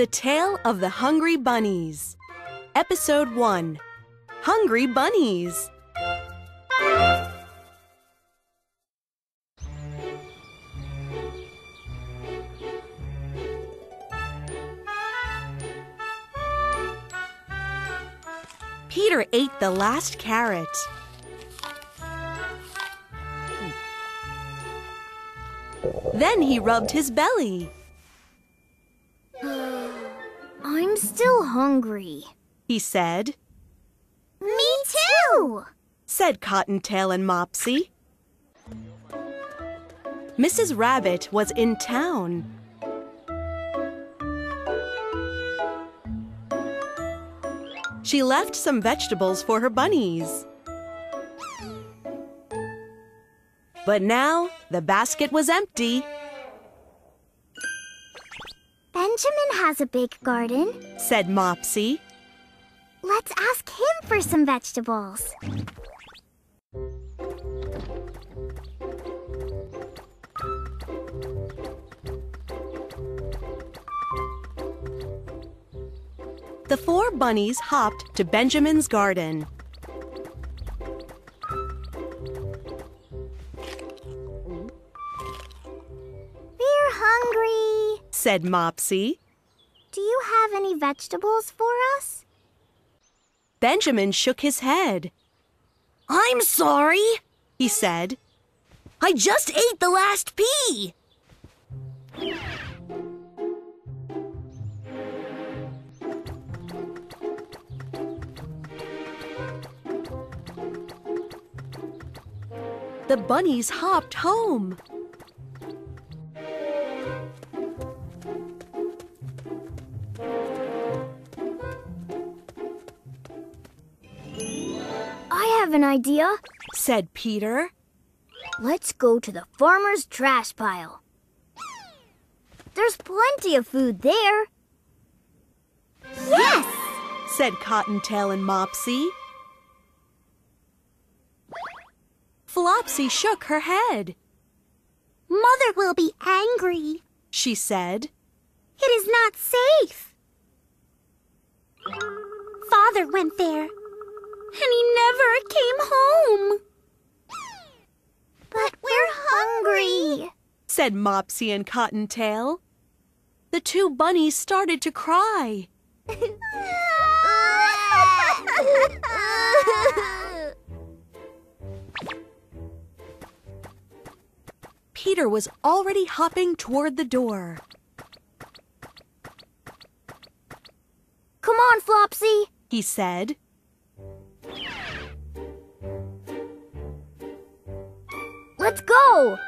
The Tale of the Hungry Bunnies. Episode 1 Hungry Bunnies. Peter ate the last carrot. Then he rubbed his belly. Still hungry. He said, Me too! said Cottontail and Mopsy. Mrs. Rabbit was in town. She left some vegetables for her bunnies. But now the basket was empty, Benjamin has a big garden. said Mopsy. Let's ask him for some vegetables. The four bunnies hopped to Benjamin's garden. We're hungry. Said Mopsy. Do you have any vegetables for us? Benjamin shook his head. I'm sorry, He said, I just ate the last pea. The bunnies hopped home. Have an idea. said Peter. Let's go to the farmer's trash pile. There's plenty of food there. Yes! said Cottontail and Mopsy. Flopsy shook her head. Mother will be angry. She said, It is not safe. Father went there, never came home. But we're hungry. said Mopsy and Cottontail. The two bunnies started to cry. Peter was already hopping toward the door. Come on, Flopsy. He said, go!